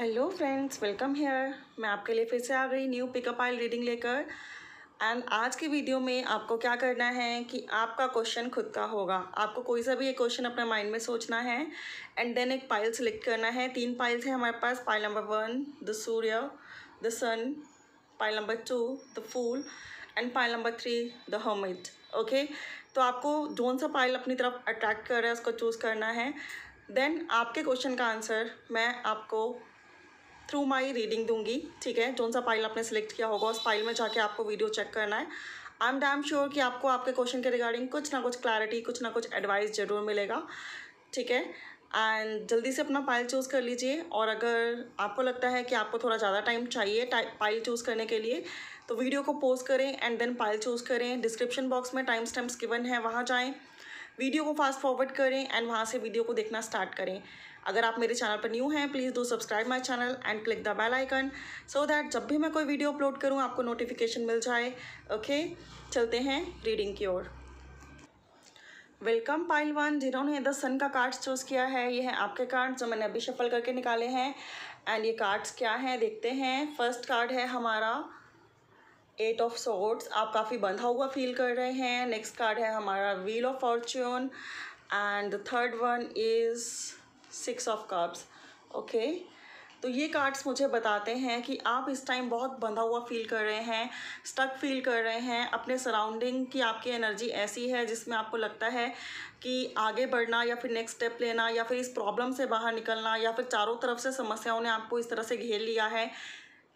Hello friends welcome hair मैं आपके लिए फिर से आ गई new pick a pile reading लेकर। एंड आज की वीडियो में आपको क्या करना है कि आपका क्वेश्चन खुद का होगा। आपको कोई सा भी एक क्वेश्चन अपने माइंड में सोचना है एंड देन एक पाइल सेलेक्ट करना है। तीन पाइल्स हैं हमारे पास pile number one the Surya the sun pile number two the fool and pile number three the hermit okay तो आपको जोन सा पाइल अपनी तरफ़ अट्रैक्ट कर रहा है, उसको चूज़ करना है। देन आपके क्वेश्चन का आंसर मैं आपको थ्रू माई रीडिंग दूँगी, ठीक है? जोन सा फ़ाइल आपने सेलेक्ट किया होगा, उस फ़ाइल में जाके आपको वीडियो चेक करना है। आई एम डैम श्योर कि आपको आपके क्वेश्चन के रिगार्डिंग कुछ ना कुछ क्लैरिटी कुछ ना कुछ एडवाइस ज़रूर मिलेगा, ठीक है? एंड जल्दी से अपना फ़ाइल चूज़ कर लीजिए, और अगर आपको लगता है कि आपको थोड़ा ज़्यादा टाइम चाहिए फ़ाइल चूज़ करने के लिए तो वीडियो को पोस्ट करें एंड देन फ़ाइल चूज़ करें। डिस्क्रिप्शन बॉक्स में टाइम स्टैम्प्स गिवन है, वहाँ जाएँ। वीडियो को फास्ट फॉरवर्ड करें एंड वहाँ से वीडियो को देखना स्टार्ट करें। अगर आप मेरे चैनल पर न्यू हैं please do subscribe my channel and click the bell icon so that जब भी मैं कोई वीडियो अपलोड करूँ, आपको नोटिफिकेशन मिल जाए। Okay okay? चलते हैं रीडिंग की ओर। वेलकम पाइल वन जिन्होंने द सन का कार्ड्स चूज़ किया है, ये है आपके कार्ड्स जो मैंने अभी शफल करके निकाले हैं। एंड ये कार्ड्स क्या हैं? देखते हैं। फ़र्स्ट कार्ड है हमारा एट ऑफ़ सोर्ड्स आप काफ़ी बंधा हुआ फील कर रहे हैं। नेक्स्ट कार्ड है हमारा wheel of fortune and third one is six of cups okay तो ये कार्ड्स मुझे बताते हैं कि आप इस टाइम बहुत बंधा हुआ फील कर रहे हैं स्टक फील कर रहे हैं। अपने सराउंडिंग की आपकी एनर्जी ऐसी है जिसमें आपको लगता है कि आगे बढ़ना या फिर नेक्स्ट स्टेप लेना या फिर इस प्रॉब्लम से बाहर निकलना या फिर चारों तरफ़ से समस्याओं ने आपको इस तरह से घेर लिया है।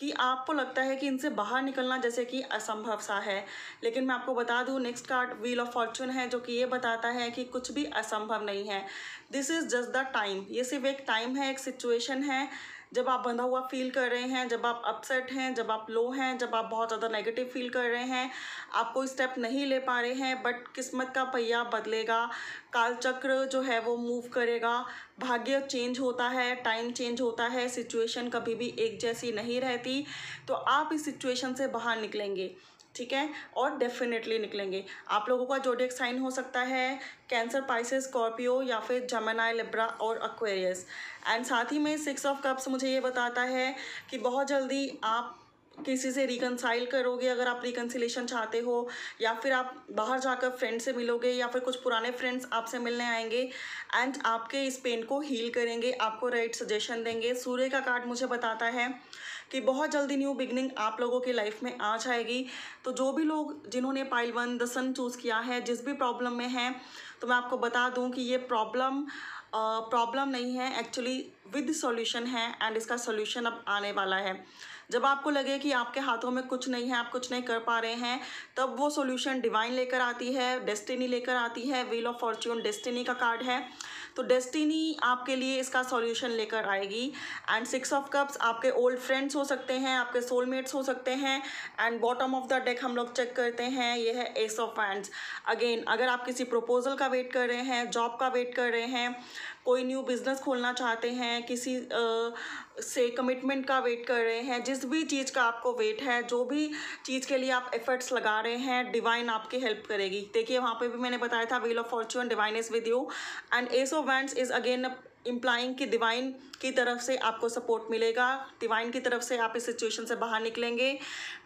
कि आपको लगता है कि इनसे बाहर निकलना जैसे कि असंभव सा है। लेकिन मैं आपको बता दूँ next card wheel of fortune है, जो कि ये बताता है कि कुछ भी असंभव नहीं है। This is just the time ये सिर्फ़ एक टाइम है, एक सिचुएशन है। जब आप बंधा हुआ फील कर रहे हैं, जब आप अपसेट हैं, जब आप लो हैं, जब आप बहुत ज़्यादा नेगेटिव फील कर रहे हैं, आप कोई स्टेप नहीं ले पा रहे हैं बट किस्मत का पहिया बदलेगा, कालचक्र जो है वो मूव करेगा, भाग्य चेंज होता है टाइम चेंज होता है सिचुएशन कभी भी एक जैसी नहीं रहती तो आप इस सिचुएशन से बाहर निकलेंगे। ठीक है? और डेफिनेटली निकलेंगे। आप लोगों का जोडियक साइन हो सकता है कैंसर पाइसेस स्कॉर्पियो या फिर जमनाई लिब्रा और अक्वेरियस एंड साथ ही में सिक्स ऑफ़ कप्स मुझे ये बताता है कि बहुत जल्दी आप किसी से रिकनसाइल करोगे अगर आप रिकनसिलेशन चाहते हो, या फिर आप बाहर जाकर फ्रेंड से मिलोगे, या फिर कुछ पुराने फ्रेंड्स आपसे मिलने आएँगे एंड आपके इस पेन को हील करेंगे, आपको राइट सजेशन देंगे। सूर्य का कार्ड मुझे बताता है कि बहुत जल्दी न्यू बिगनिंग आप लोगों के लाइफ में आ जाएगी। तो जो भी लोग जिन्होंने pile one the sun choose किया है, जिस भी प्रॉब्लम में है तो मैं आपको बता दूँ कि ये प्रॉब्लम प्रॉब्लम नहीं है एक्चुअली विद सॉल्यूशन है एंड इसका सॉल्यूशन अब आने वाला है। जब आपको लगे कि आपके हाथों में कुछ नहीं है, आप कुछ नहीं कर पा रहे हैं, तब वो सॉल्यूशन डिवाइन लेकर आती है डेस्टिनी लेकर आती है व्हील ऑफ़ फॉर्च्यून डेस्टिनी का कार्ड है। तो डेस्टिनी आपके लिए इसका सॉल्यूशन लेकर आएगी। एंड सिक्स ऑफ़ कप्स आपके ओल्ड फ्रेंड्स हो सकते हैं, आपके सोलमेट्स हो सकते हैं। And bottom of the deck हम लोग चेक करते हैं ये है एस ऑफ़ हैंड्स अगेन अगर आप किसी प्रपोजल का वेट कर रहे हैं जॉब का वेट कर रहे हैं कोई न्यू बिज़नेस खोलना चाहते हैं किसी आ, से कमिटमेंट का वेट कर रहे हैं जिस भी चीज़ का आपको वेट है जो भी चीज़ के लिए आप एफर्ट्स लगा रहे हैं डिवाइन आपकी हेल्प करेगी। देखिए वहाँ पे भी मैंने बताया था wheel of fortune divine is with you and ace of wands is again implying कि डिवाइन की तरफ़ से आपको सपोर्ट मिलेगा डिवाइन की तरफ़ से आप इस सिचुएशन से बाहर निकलेंगे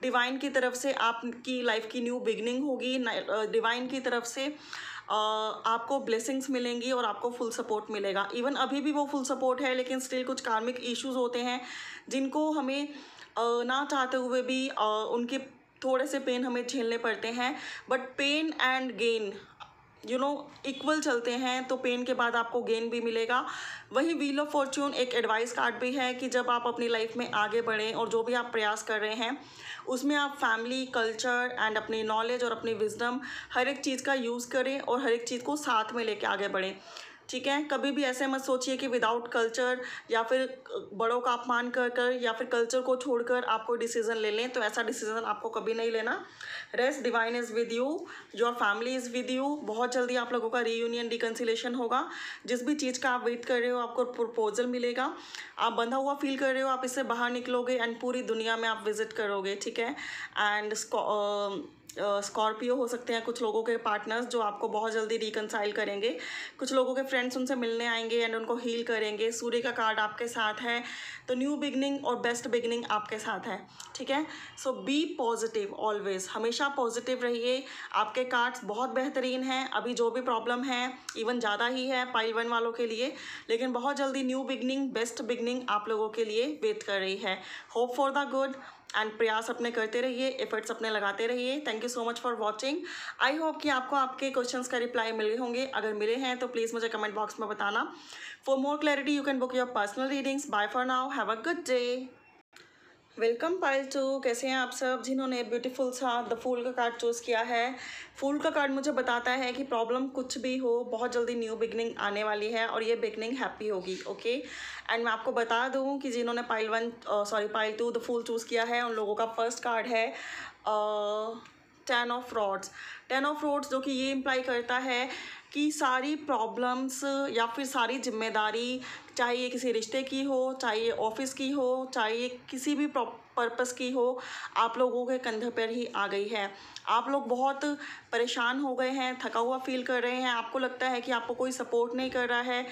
डिवाइन की तरफ़ से आपकी लाइफ की न्यू बिगनिंग होगी डिवाइन की तरफ़ से आपको ब्लेसिंग्स मिलेंगी और आपको फुल सपोर्ट मिलेगा। इवन अभी भी वो फुल सपोर्ट है, लेकिन स्टिल कुछ कार्मिक इश्यूज़ होते हैं, जिनको हमें ना चाहते हुए भी उनके थोड़े से पेन हमें झेलने पड़ते हैं। But pain and gain you know equal चलते हैं तो पेन के बाद आपको गेन भी मिलेगा। वही व्हील ऑफ़ फॉर्च्यून एक एडवाइस कार्ड भी है कि जब आप अपनी लाइफ में आगे बढ़ें और जो भी आप प्रयास कर रहे हैं, उसमें आप फैमिली कल्चर एंड अपनी नॉलेज और अपनी विजडम हर एक चीज़ का यूज़ करें और हर एक चीज़ को साथ में लेके आगे बढ़ें। ठीक है? कभी भी ऐसे मत सोचिए कि विदाउट कल्चर या फिर बड़ों का अपमान कर कर या फिर कल्चर को छोड़कर आप कोई डिसीज़न ले लें तो ऐसा डिसीज़न आपको कभी नहीं लेना। Rest divine is with you your family is with you बहुत जल्दी आप लोगों का रीयूनियन रिकन्सिलेशन होगा। जिस भी चीज़ का आप वेट कर रहे हो, आपको प्रपोजल मिलेगा। आप बंधा हुआ फील कर रहे हो, आप इससे बाहर निकलोगे एंड पूरी दुनिया में आप विज़िट करोगे, ठीक है? एंड स्कॉर्पियो हो सकते हैं कुछ लोगों के पार्टनर्स जो आपको बहुत जल्दी रिकनसाइल करेंगे। कुछ लोगों के फ्रेंड्स उनसे मिलने आएँगे एंड उनको हील करेंगे। सूर्य का कार्ड आपके साथ है तो न्यू बिगनिंग और बेस्ट बिगनिंग आपके साथ है, ठीक है? सो बी पॉजिटिव ऑलवेज हमेशा पॉजिटिव रहिए। आपके कार्ड्स बहुत बेहतरीन हैं। अभी जो भी प्रॉब्लम है इवन ज़्यादा ही है पाइल वन वालों के लिए, लेकिन बहुत जल्दी न्यू बिगनिंग बेस्ट बिगनिंग आप लोगों के लिए वेट कर रही है। Hope for the good and प्रयास अपने करते रहिए एफर्ट्स अपने लगाते रहिए. Thank you so much for watching I hope कि आपको आपके क्वेश्चन का रिप्लाई मिले होंगे. अगर मिले हैं तो प्लीज़ मुझे कमेंट बॉक्स में बताना. For more clarity you can book your personal readings bye for now have a good day welcome pile two. कैसे हैं आप सब? जिन्होंने ब्यूटीफुल सा द फूल का कार्ड चूज़ किया है। फूल का कार्ड मुझे बताता है कि प्रॉब्लम कुछ भी हो, बहुत जल्दी न्यू बिगनिंग आने वाली है और ये बिगनिंग हैप्पी होगी ओके एंड मैं आपको बता दूँ कि जिन्होंने pile one sorry pile two the fool choose किया है, उन लोगों का फ़र्स्ट कार्ड है ten of frauds ten of frauds जो कि ये इम्प्लाई करता है कि सारी प्रॉब्लम्स या फिर सारी ज़िम्मेदारी, चाहे ये किसी रिश्ते की हो, चाहे ये ऑफ़िस की हो, चाहे ये किसी भी पर्पस की हो, आप लोगों के कंधे पर ही आ गई है। आप लोग बहुत परेशान हो गए हैं, थका हुआ फील कर रहे हैं। आपको लगता है कि आपको कोई सपोर्ट नहीं कर रहा है।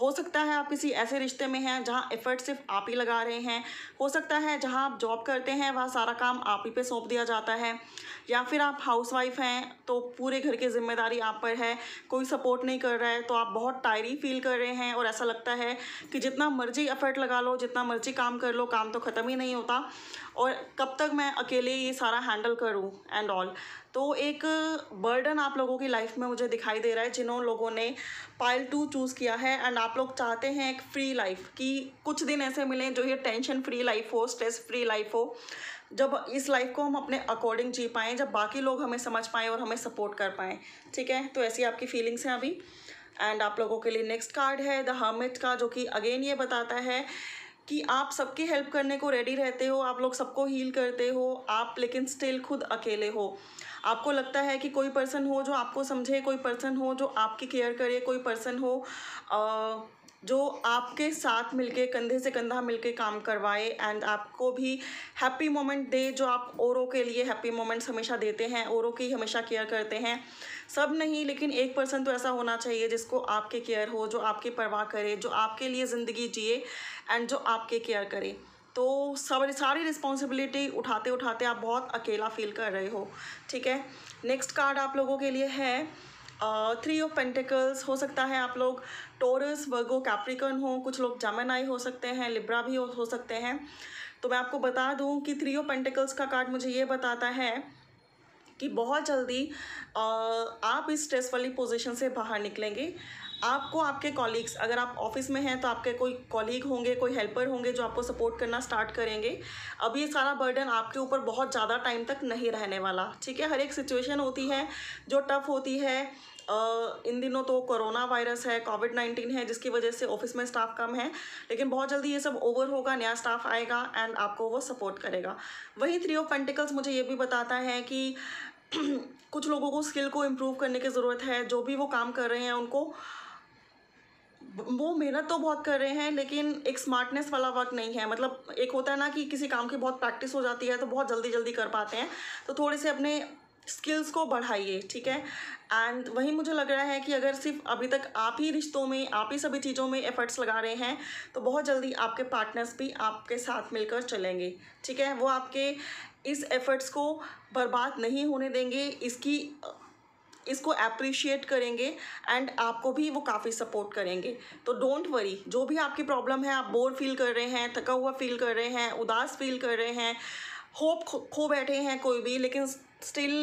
हो सकता है आप किसी ऐसे रिश्ते में हैं जहाँ एफर्ट सिर्फ़ आप ही लगा रहे हैं। हो सकता है जहाँ आप जॉब करते हैं, वहाँ सारा काम आप ही पे सौंप दिया जाता है। या फिर आप हाउसवाइफ हैं तो पूरे घर की ज़िम्मेदारी आप पर है, कोई सपोर्ट नहीं कर रहा है तो आप बहुत टायरी फील कर रहे हैं और ऐसा लगता है कि जितना मर्ज़ी एफर्ट लगा लो, जितना मर्ज़ी काम कर लो, काम तो ख़त्म ही नहीं होता। और कब तक मैं अकेले ये सारा हैंडल करूँ एंड ऑल तो एक बर्डन आप लोगों की लाइफ में मुझे दिखाई दे रहा है जिन्होंने लोगों ने पाइल टू चूज़ किया है एंड आप लोग चाहते हैं एक फ्री लाइफ कि कुछ दिन ऐसे मिलें जो ये टेंशन फ्री लाइफ हो स्ट्रेस फ्री लाइफ हो, जब इस लाइफ को हम अपने अकॉर्डिंग जी पाएँ, जब बाकी लोग हमें समझ पाएँ और हमें सपोर्ट कर पाएँ। ठीक है? तो ऐसी आपकी फीलिंग्स हैं अभी। एंड आप लोगों के लिए नेक्स्ट कार्ड है द हर्मिट का, जो कि अगेन ये बताता है कि आप सबकी हेल्प करने को रेडी रहते हो आप लोग सबको हील करते हो आप लेकिन स्टिल खुद अकेले हो। आपको लगता है कि कोई पर्सन हो जो आपको समझे कोई पर्सन हो जो आपकी केयर करे कोई पर्सन हो आ, जो आपके साथ मिलके कंधे से कंधा मिलके काम करवाए एंड आपको भी हैप्पी मोमेंट दे जो आप औरों के लिए हैप्पी मोमेंट्स हमेशा देते हैं औरों की हमेशा केयर करते हैं। सब नहीं लेकिन एक पर्सन तो ऐसा होना चाहिए जिसको आपके केयर हो जो आपकी परवाह करे जो आपके लिए ज़िंदगी जिए एंड जो आपके केयर करे। तो सब सारी रिस्पॉन्सिबिलिटी उठाते उठाते आप बहुत अकेला फील कर रहे हो ठीक है? नेक्स्ट कार्ड आप लोगों के लिए है थ्री ऑफ़ पेंटिकल्स हो सकता है आप लोग टोरस वर्गो कैप्रिकन हो कुछ लोग जामनाई हो सकते हैं लिब्रा भी हो, हो सकते हैं। तो मैं आपको बता दूँ कि थ्री ऑफ़ पेंटिकल्स का कार्ड मुझे ये बताता है कि बहुत जल्दी आप इस स्ट्रेस वाली पोजीशन से बाहर निकलेंगे। आपको आपके कॉलीग्स अगर आप ऑफ़िस में हैं तो आपके कोई कॉलीग होंगे, कोई हेल्पर होंगे जो आपको सपोर्ट करना स्टार्ट करेंगे। अब ये सारा बर्डन आपके ऊपर बहुत ज़्यादा टाइम तक नहीं रहने वाला, ठीक है? हर एक सिचुएशन होती है जो टफ़ होती है। इन दिनों तो कोरोना वायरस है कोविड नाइन्टीन है, जिसकी वजह से ऑफ़िस में स्टाफ कम है, लेकिन बहुत जल्दी ये सब ओवर होगा, नया स्टाफ आएगा एंड आपको वो सपोर्ट करेगा। वही थ्री ऑफ़ पेंटिकल्स मुझे ये भी बताता है कि कुछ लोगों को स्किल को इम्प्रूव करने की ज़रूरत है, जो भी वो काम कर रहे हैं, उनको वो मेहनत तो बहुत कर रहे हैं, लेकिन एक स्मार्टनेस वाला वर्क नहीं है। मतलब एक होता है ना कि किसी काम की बहुत प्रैक्टिस हो जाती है तो बहुत जल्दी जल्दी कर पाते हैं। तो थोड़े से अपने स्किल्स को बढ़ाइए, ठीक है? एंड वही मुझे लग रहा है कि अगर सिर्फ़ अभी तक आप ही रिश्तों में, आप ही सभी चीज़ों में एफर्ट्स लगा रहे हैं तो बहुत जल्दी आपके पार्टनर्स भी आपके साथ मिलकर चलेंगे, ठीक है? वो आपके इस एफर्ट्स को बर्बाद नहीं होने देंगे इसकी इसको अप्रिशिएट करेंगे एंड आपको भी वो काफ़ी सपोर्ट करेंगे। तो डोंट वरी जो भी आपकी प्रॉब्लम है आप बोर फील कर रहे हैं थका हुआ फील कर रहे हैं उदास फील कर रहे हैं होप खो, बैठे हैं कोई भी लेकिन स्टिल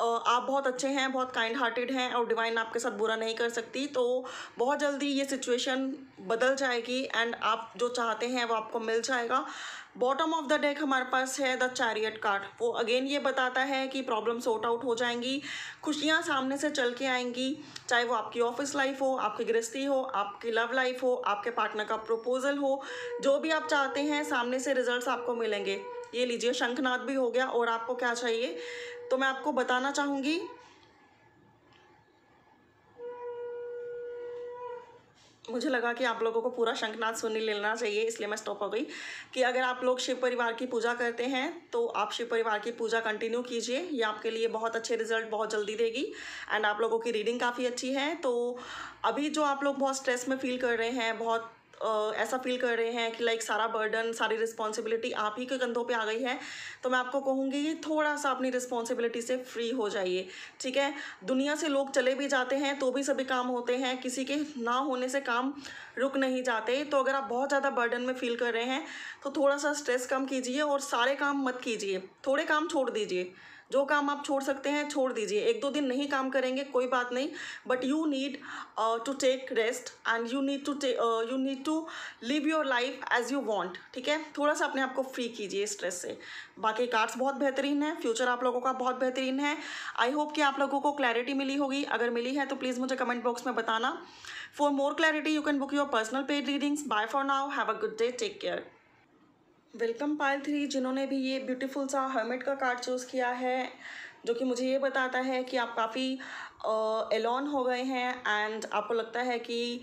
आप बहुत अच्छे हैं, बहुत काइंड हार्टेड हैं और डिवाइन आपके साथ बुरा नहीं कर सकती तो बहुत जल्दी ये सिचुएशन बदल जाएगी एंड आप जो चाहते हैं वो आपको मिल जाएगा। बॉटम ऑफ़ द डेक हमारे पास है द चैरियट कार्ड वो अगेन ये बताता है कि प्रॉब्लम सॉर्ट आउट हो जाएँगी, खुशियाँ सामने से चल के आएँगी, चाहे वो आपकी ऑफ़िस लाइफ हो, आपकी गृहस्थी हो, आपकी लव लाइफ हो, आपके पार्टनर का प्रपोजल हो, जो भी आप चाहते हैं सामने से रिजल्ट्स आपको मिलेंगे। ये लीजिए शंखनाथ भी हो गया और आपको क्या चाहिए? तो मैं आपको बताना चाहूँगी। मुझे लगा कि आप लोगों को पूरा शंखनाद सुनी लेना चाहिए, इसलिए मैं स्टॉप हो गई। कि अगर आप लोग शिव परिवार की पूजा करते हैं तो आप शिव परिवार की पूजा कंटिन्यू कीजिए। ये आपके लिए बहुत अच्छे रिज़ल्ट बहुत जल्दी देगी। एंड आप लोगों की रीडिंग काफ़ी अच्छी है। तो अभी जो आप लोग बहुत स्ट्रेस में फील कर रहे हैं, बहुत ऐसा फील कर रहे हैं कि लाइक सारा बर्डन सारी रिस्पॉन्सिबिलिटी आप ही के कंधों पे आ गई है। तो मैं आपको कहूँगी कि थोड़ा सा अपनी रिस्पॉन्सिबिलिटी से फ्री हो जाइए, ठीक है? दुनिया से लोग चले भी जाते हैं तो भी सभी काम होते हैं, किसी के ना होने से काम रुक नहीं जाते। तो अगर आप बहुत ज़्यादा बर्डन में फील कर रहे हैं तो थोड़ा सा स्ट्रेस कम कीजिए और सारे काम मत कीजिए, थोड़े काम छोड़ दीजिए। जो काम आप छोड़ सकते हैं, छोड़ दीजिए। एक दो दिन नहीं काम करेंगे, कोई बात नहीं। But you need to take rest and you need to you need to live your life as you want ठीक है? थोड़ा सा अपने आप को फ्री कीजिए स्ट्रेस से। बाकी कार्ड्स बहुत बेहतरीन है फ्यूचर आप लोगों का बहुत बेहतरीन है। आई होप कि आप लोगों को क्लैरिटी मिली होगी। अगर मिली है तो प्लीज़ मुझे कमेंट बॉक्स में बताना। For more clarity you can book your personal paid readings bye for now have a good day take care welcome pile three, जिन्होंने भी ये ब्यूटीफुल सा हर्मिट का कार्ड चूज़ किया है, जो कि मुझे ये बताता है कि आप काफ़ी एलॉन हो गए हैं एंड आपको लगता है कि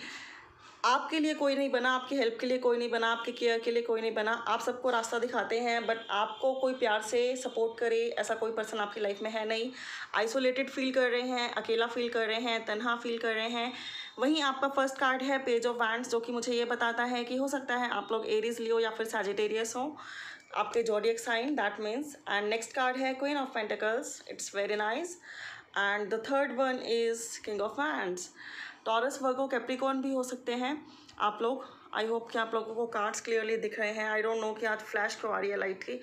आपके लिए कोई नहीं बना, आपकी हेल्प के लिए कोई नहीं बना, आपके केयर के लिए कोई नहीं बना, आप सबको रास्ता दिखाते हैं बट आपको कोई प्यार से सपोर्ट करे, ऐसा कोई पर्सन आपकी लाइफ में है नहीं। आइसोलेटेड फील कर रहे हैं, अकेला फील कर रहे हैं, तनहा फील कर रहे हैं वहीं आपका फ़र्स्ट कार्ड है पेज ऑफ़ वैंड्स जो कि मुझे ये बताता है कि हो सकता है आप लोग एरीज लियो या फिर सैजिटेरियस हो। आपके zodiac sign that means and next card है queen of pentacles it's very nice and the third one is king of wands Taurus Virgo Capricorn भी हो सकते हैं। आप लोग आई होप कि आप लोगों को कार्ड्स क्लियरली दिख रहे हैं। आई डोंट नो कि आज फ्लैश आ रही है लाइटली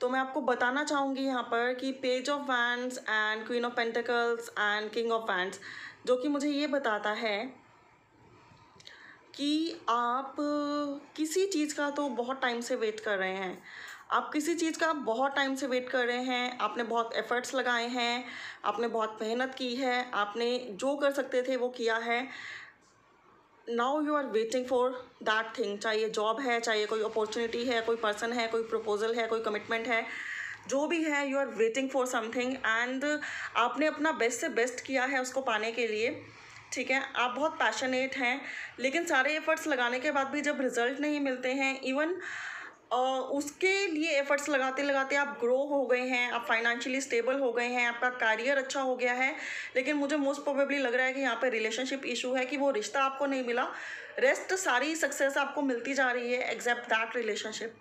तो मैं आपको बताना चाहूँगी यहाँ पर कि page of wands and queen of pentacles and king of wands जो कि मुझे ये बताता है कि आप किसी चीज़ का तो बहुत टाइम से वेट कर रहे हैं। आप किसी चीज़ का बहुत टाइम से वेट कर रहे हैं, आपने बहुत एफ़र्ट्स लगाए हैं, आपने बहुत मेहनत की है, आपने जो कर सकते थे वो किया है। Now you are waiting for that thing चाहे जॉब है, चाहे कोई अपॉर्चुनिटी है, कोई पर्सन है, कोई प्रपोजल है, कोई कमिटमेंट है। जो भी है you are waiting for something and आपने अपना बेस्ट से बेस्ट किया है उसको पाने के लिए ठीक है? आप बहुत पैशनेट हैं लेकिन सारे एफर्ट्स लगाने के बाद भी जब रिज़ल्ट नहीं मिलते हैं इवन Uh, उसके लिए एफर्ट्स लगाते लगाते आप ग्रो हो गए हैं आप फाइनेंशियली स्टेबल हो गए हैं आपका करियर अच्छा हो गया है लेकिन मुझे मोस्ट प्रोबेबली लग रहा है कि यहाँ पे रिलेशनशिप इशू है कि वो रिश्ता आपको नहीं मिला। रेस्ट सारी सक्सेस आपको मिलती जा रही है एग्जैप्ट दैट रिलेशनशिप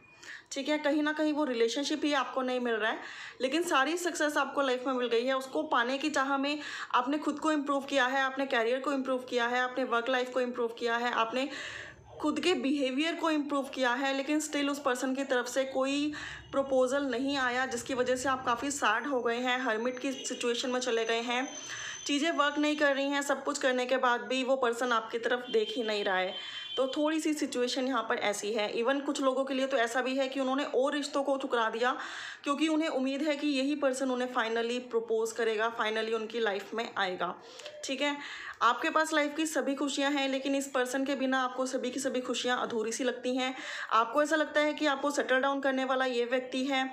ठीक है, कहीं ना कहीं वो रिलेशनशिप ही आपको नहीं मिल रहा है, लेकिन सारी सक्सेस आपको लाइफ में मिल गई है। उसको पाने की चाह में आपने खुद को इम्प्रूव किया है, आपने कैरियर को इम्प्रूव किया है, आपने वर्क लाइफ को इम्प्रूव किया है, आपने खुद के बिहेवियर को इम्प्रूव किया है, लेकिन स्टिल उस पर्सन की तरफ़ से कोई प्रपोज़ल नहीं आया, जिसकी वजह से आप काफ़ी सैड हो गए हैं हर्मिट की सिचुएशन में चले गए हैं। चीज़ें वर्क नहीं कर रही हैं, सब कुछ करने के बाद भी वो पर्सन आपकी तरफ़ देख ही नहीं रहा है। तो थोड़ी सी सिचुएशन यहाँ पर ऐसी है। इवन कुछ लोगों के लिए तो ऐसा भी है कि उन्होंने और रिश्तों को ठुकरा दिया, क्योंकि उन्हें उम्मीद है कि यही पर्सन उन्हें फाइनली प्रपोज करेगा फाइनली उनकी लाइफ में आएगा। ठीक है? आपके पास लाइफ की सभी खुशियाँ हैं, लेकिन इस पर्सन के बिना आपको सभी की सभी खुशियाँ अधूरी सी लगती हैं। आपको ऐसा लगता है कि आपको सेटल डाउन करने वाला ये व्यक्ति है।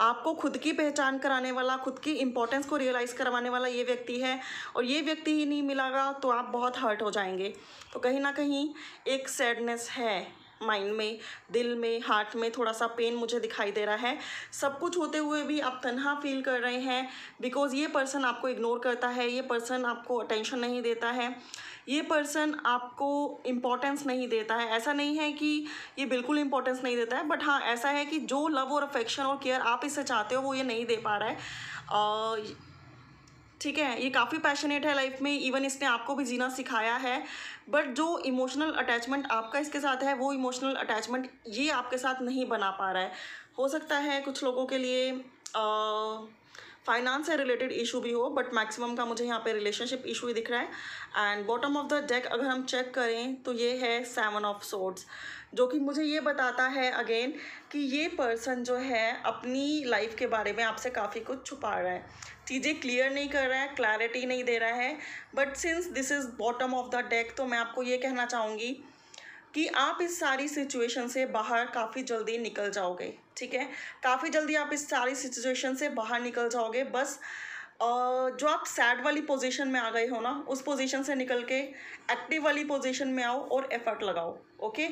आपको खुद की पहचान कराने वाला, खुद की इंपॉर्टेंस को रियलाइज़ करवाने वाला ये व्यक्ति है और ये व्यक्ति ही नहीं मिलागा तो आप बहुत हर्ट हो जाएँगे। तो कहीं ना कहीं एक सैडनेस है। माइंड में, दिल में, हार्ट में थोड़ा सा पेन मुझे दिखाई दे रहा है। सब कुछ होते हुए भी आप तनहा फील कर रहे हैं बिकॉज़ ये पर्सन आपको इग्नोर करता है, ये पर्सन आपको अटेंशन नहीं देता है, ये पर्सन आपको इम्पोर्टेंस नहीं देता है। ऐसा नहीं है कि ये बिल्कुल इम्पोर्टेंस नहीं देता है बट हाँ ऐसा है कि जो लव और अफेक्शन और केयर आप इससे चाहते हो, वो ये नहीं दे पा रहा है। ठीक है, ये काफ़ी पैशनेट है लाइफ में इवन इसने आपको भी जीना सिखाया है। बट जो इमोशनल अटैचमेंट आपका इसके साथ है, वो इमोशनल अटैचमेंट ये आपके साथ नहीं बना पा रहा है। हो सकता है कुछ लोगों के लिए फाइनेंस से रिलेटेड इशू भी हो बट मैक्सिमम का मुझे यहाँ पे रिलेशनशिप इशू ही दिख रहा है। And bottom of the deck अगर हम चेक करें तो ये है सेवन ऑफ़ सोर्ड्स जो कि मुझे ये बताता है अगेन कि ये पर्सन जो है, अपनी लाइफ के बारे में आपसे काफ़ी कुछ छुपा रहा है। चीज़ें क्लियर नहीं कर रहा है क्लैरिटी नहीं दे रहा है but since this is bottom of the deck तो मैं आपको ये कहना चाहूँगी कि आप इस सारी सिचुएशन से बाहर काफ़ी जल्दी निकल जाओगे, ठीक है? काफ़ी जल्दी आप इस सारी सिचुएशन से बाहर निकल जाओगे, बस जो आप सैड वाली पोजीशन में आ गए हो ना, उस पोजीशन से निकल के एक्टिव वाली पोजीशन में आओ और एफर्ट लगाओ ओके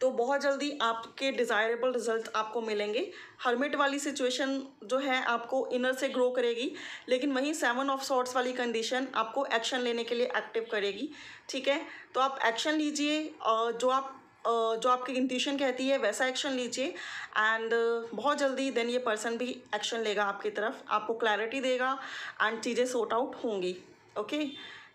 तो बहुत जल्दी आपके डिज़ायरेबल रिज़ल्ट आपको मिलेंगे। हर्मिट वाली सिचुएशन जो है आपको इनर से ग्रो करेगी, लेकिन वहीं सेवन ऑफ़ सॉर्ट्स वाली कंडीशन आपको एक्शन लेने के लिए एक्टिव करेगी, ठीक है? तो आप एक्शन लीजिए जो आप जो आपकी इंट्यूशन कहती है वैसा एक्शन लीजिए एंड बहुत जल्दी देन ये पर्सन भी एक्शन लेगा आपकी तरफ़, आपको क्लैरिटी देगा एंड चीज़ें सॉर्ट आउट होंगी okay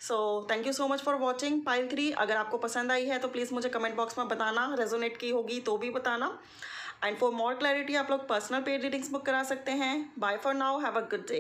so thank you so much for watching pile three अगर आपको पसंद आई है तो प्लीज़ मुझे कमेंट बॉक्स में बताना। रेजोनेट की होगी तो भी बताना। एंड फॉर मोर क्लैरिटी आप लोग पर्सनल पेड रीडिंग्स बुक करा सकते हैं। Bye for now have a good day